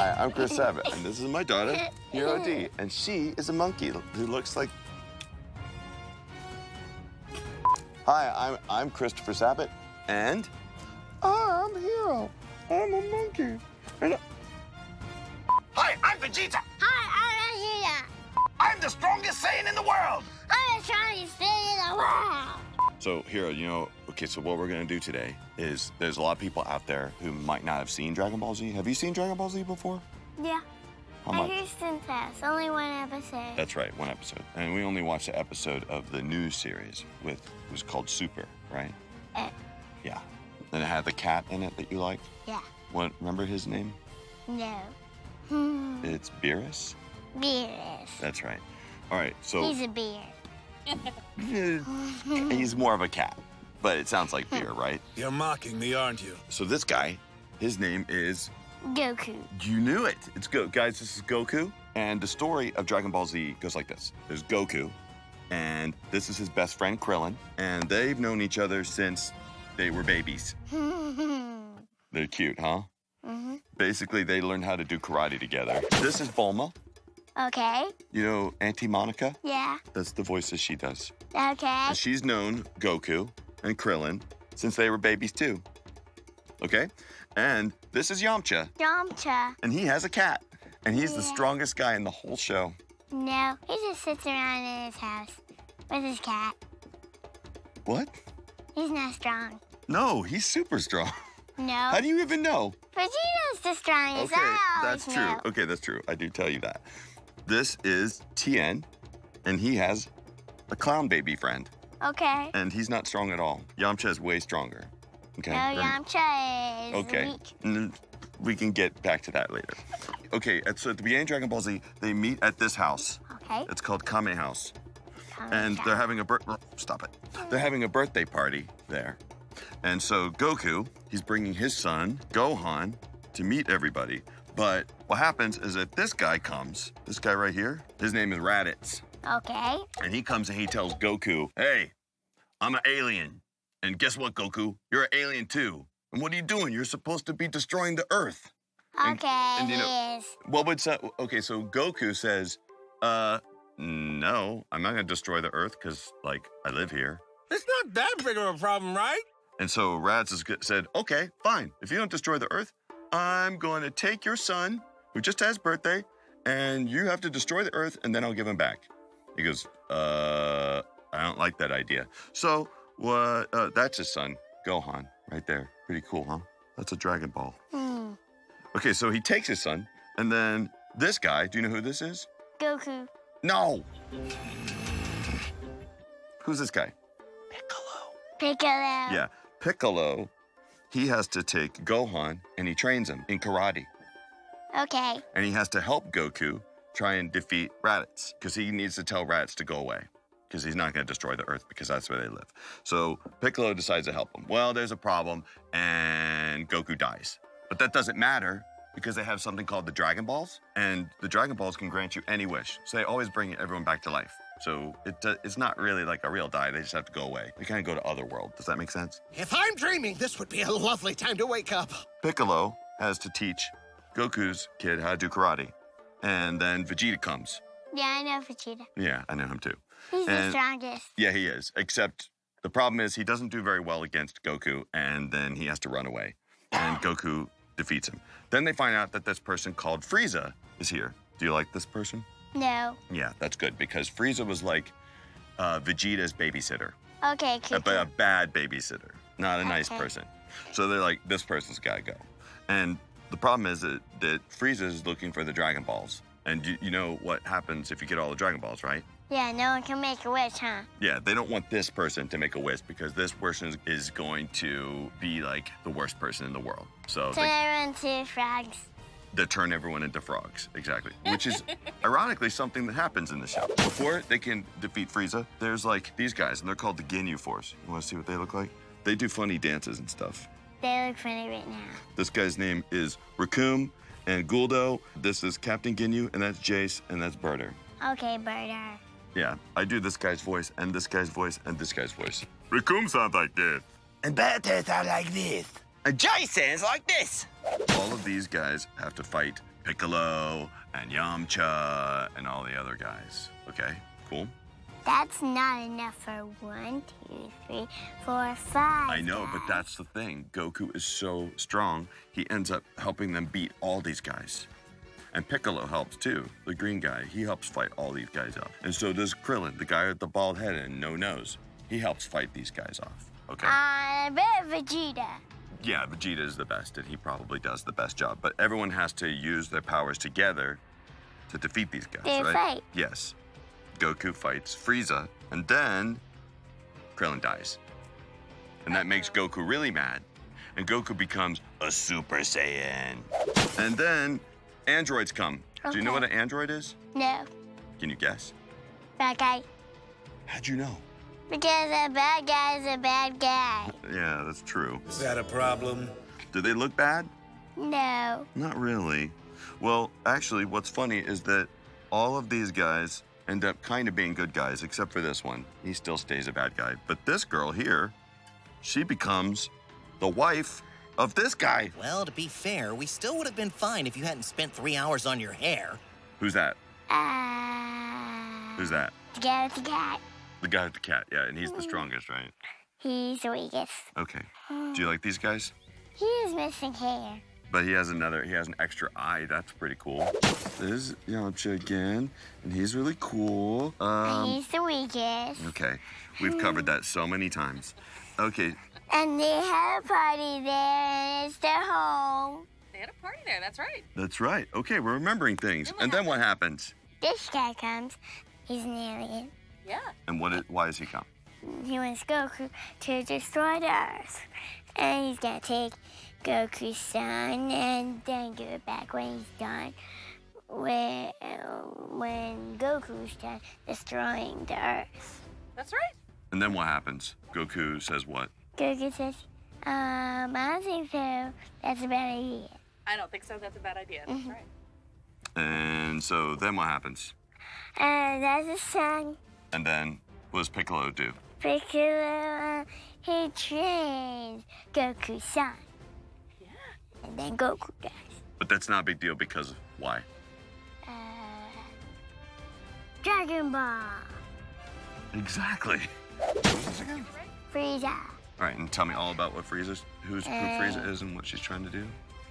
Hi, I'm Chris Sabat, and this is my daughter, Hero D, and she is a monkey who looks like. Hi, I'm I'm Christopher Sabat, and I'm Hero. I'm a monkey. And I... Hi, I'm Vegeta. Hi, I'm Vegeta. I'm the strongest Saiyan in the world. I'm the strongest thing in the world. So, Hero, you know, okay, so what we're gonna do today is there's a lot of people out there who might not have seen Dragon Ball Z. Have you seen Dragon Ball Z before? Yeah. How I much? hear Synthas. Only one episode. That's right, one episode. And we only watched the episode of the new series with it was called Super, right? Uh, Yeah. And it had the cat in it that you liked. yeah. What remember his name? No. Hmm. It's Beerus? Beerus. That's right. All right, so He's a beer. he's more of a cat, but it sounds like beer, hmm. right? You're mocking me, aren't you? So this guy, his name is Goku. You knew it. It's Go guys, this is Goku. And the story of Dragon Ball Z goes like this. There's Goku, and this is his best friend Krillin, and they've known each other since they were babies. They're cute, huh? Mm-hmm. Basically, they learned how to do karate together. This is Bulma. Okay. You know Auntie Monica? Yeah. That's the voices she does. Okay. And she's known Goku and Krillin since they were babies too. Okay? And this is Yamcha, Yamcha. and he has a cat. And he's the strongest guy in the whole show. No, he just sits around in his house with his cat. What? He's not strong. No, he's super strong. No. How do you even know? Vegeta's the strongest. Okay, that's true. know. Okay, that's true. I do tell you that. This is Tien, and he has a clown baby friend, Okay. and he's not strong at all. Yamcha is way stronger. Okay. No, Yamcha is Okay. weak. We can get back to that later. Okay, so at the beginning of Dragon Ball Z, they meet at this house. Okay. It's called Kame House. Calm and down. they're having a bir- oh, stop it. They're having a birthday party there. And so Goku, he's bringing his son, Gohan, to meet everybody. But what happens is that this guy comes, this guy right here, his name is Raditz. Okay. And he comes and he tells Goku, Hey, I'm an alien. And guess what, Goku? You're an alien too. And what are you doing? You're supposed to be destroying the Earth. And- Okay. and you he know- is. What would so okay, so Goku says, uh, no, I'm not gonna destroy the Earth because like I live here. It's not that big of a problem, right? And so Raditz has said, okay, fine. If you don't destroy the Earth, I'm going to take your son, who just had his birthday, and you have to destroy the Earth, and then I'll give him back. He goes, uh, I don't like that idea. So what? Uh, that's his son, Gohan, right there. Pretty cool, huh? That's a Dragon Ball. Hmm. Okay, so he takes his son, and then this guy. Do you know who this is? Goku. No. Who's this guy? Piccolo. Piccolo. Yeah, Piccolo. He has to take Gohan and he trains him in karate. Okay. And he has to help Goku try and defeat Raditz because he needs to tell Raditz to go away because he's not going to destroy the Earth because that's where they live. So Piccolo decides to help him. Well, there's a problem and Goku dies. But that doesn't matter because they have something called the Dragon Balls, and the Dragon Balls can grant you any wish. So they always bring everyone back to life. So it, do- it's not really like a real die. They just have to go away. They kind of go to other world. Does that make sense? If I'm dreaming, this would be a lovely time to wake up. Piccolo has to teach Goku's kid how to do karate. And then Vegeta comes. Yeah, I know Vegeta. Yeah, I know him too. He's the strongest. Yeah, he is. Except the problem is he doesn't do very well against Goku, and then he has to run away. And Goku defeats him. Then they find out that this person called Frieza is here. Do you like this person? No. Yeah, that's good because Frieza was like uh, Vegeta's babysitter, Okay, a, Cuckoo. ba- a bad babysitter, not a nice Okay. person. So they're like, this person's got to go. And the problem is that, that Frieza is looking for the Dragon Balls. And you, you know what happens if you get all the Dragon Balls, right? Yeah, no one can make a wish, huh? Yeah, they don't want this person to make a wish because this person is, going to be like the worst person in the world. So So they, run two frogs. they turn everyone into frogs, exactly. Which is ironically something that happens in the show. Before they can defeat Frieza, there's like these guys, and they're called the Ginyu Force. You want to see what they look like? They do funny dances and stuff. They look funny right now. This guy's name is Recoome and Guldo. This is Captain Ginyu, and that's Jeice, and that's Burter. Okay, Burter. Yeah, I do this guy's voice, and this guy's voice, and this guy's voice. Recoome sounds like this. And Burter sound like this. And Jeice sounds like this. All of these guys have to fight Piccolo and Yamcha and all the other guys. Okay, cool. That's not enough for one, two, three, four, five. I know, but that's the thing. Goku is so strong, he ends up helping them beat all these guys. And Piccolo helps too, the green guy. He helps fight all these guys off. And so does Krillin, the guy with the bald head and no nose. He helps fight these guys off. Okay? Uh, I bet Vegeta. yeah, Vegeta is the best, and he probably does the best job. But everyone has to use their powers together to defeat these guys, They right? fight. Yes. Goku fights Frieza, and then Krillin dies. And that makes Goku really mad. And Goku becomes a Super Saiyan. And then androids come. Do you know what an android is? No, Can you guess? bad guy. How'd you know? Because a bad guy is a bad guy. Yeah, that's true. Is that a problem? Do they look bad? No. Not really. Well, actually, what's funny is that all of these guys end up kind of being good guys, except for this one. He still stays a bad guy. But this girl here, she becomes the wife of this guy. Well, to be fair, we still would have been fine if you hadn't spent three hours on your hair. Who's that? Uh, Who's that? The guy with the cat. The guy with the cat. Yeah, and he's the strongest, right? He's the weakest. Okay. Do you like these guys? He is missing hair. But he has another, he has an extra eye. That's pretty cool. There's Yamcha again, and he's really cool. Um, He's the weakest. okay. We've covered that so many times. Okay, And they had a party there, and it's their home. They had a party there. That's right. that's right. Okay, we're remembering things. And then what happens? This guy comes. He's an alien. Yeah. And what? Is, why does he come? He wants Goku to destroy the Earth. And he's gonna take Goku's son and then give it back when he's done. When, when Goku's done destroying the Earth. That's right. And then what happens? Goku says what? Goku says, um, I don't think so. That's a bad idea. I don't think so. That's a bad idea. That's right. And so then what happens? And that's a song. And then what does Piccolo do? Piccolo, he trains Goku's son. Yeah. And then Goku dies. But that's not a big deal because of why? Uh, Dragon Ball. Exactly. Frieza. All right, and tell me all about what Frieza's, who's who Frieza is and what she's trying to do.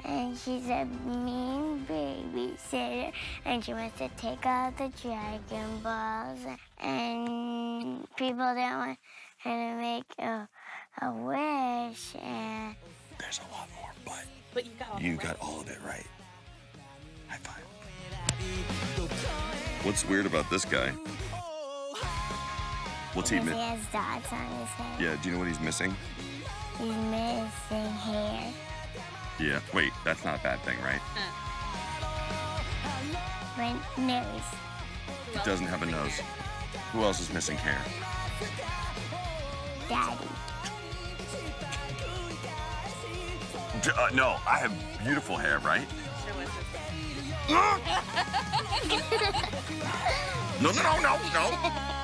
And she's a mean babysitter. And she wants to take all the Dragon Balls. And people don't want her to make a, a wish. And There's a lot more, but But you got all you that right. all of it right. High five. What's weird about this guy? What's he? missing? he has dots on his head. yeah. Do you know what he's missing? He's missing hair. Yeah. Wait, that's not a bad thing, right? Right nose. He doesn't have a nose. Who else is missing hair? Daddy. Uh, no, I have beautiful hair, right? Show us this. No, no, no, no, no.